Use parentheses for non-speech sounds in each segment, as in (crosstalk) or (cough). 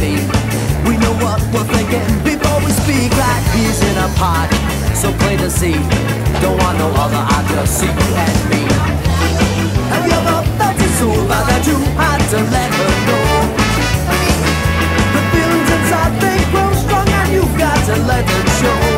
me. We know what we're thinking before we speak like peas in a pot. So plain to see, don't want no other, I just see you and me. Have you ever felt it so bad that you had to let her know? The feelings inside they grow strong and you've got to let them show.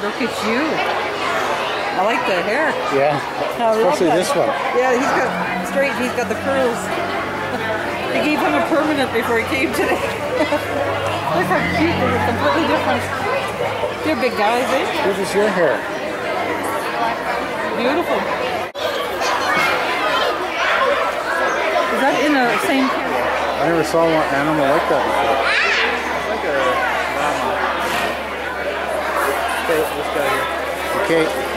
Look at you. I like the hair. Yeah, I especially this one. Yeah, he's got straight. He's got the curls. (laughs) They gave him a permanent before he came today. (laughs) Look how cute. They look completely different. They're big guys, eh? This is your hair. Beautiful. Is that in the same? I never saw an animal like that before. Like a guy here. Okay,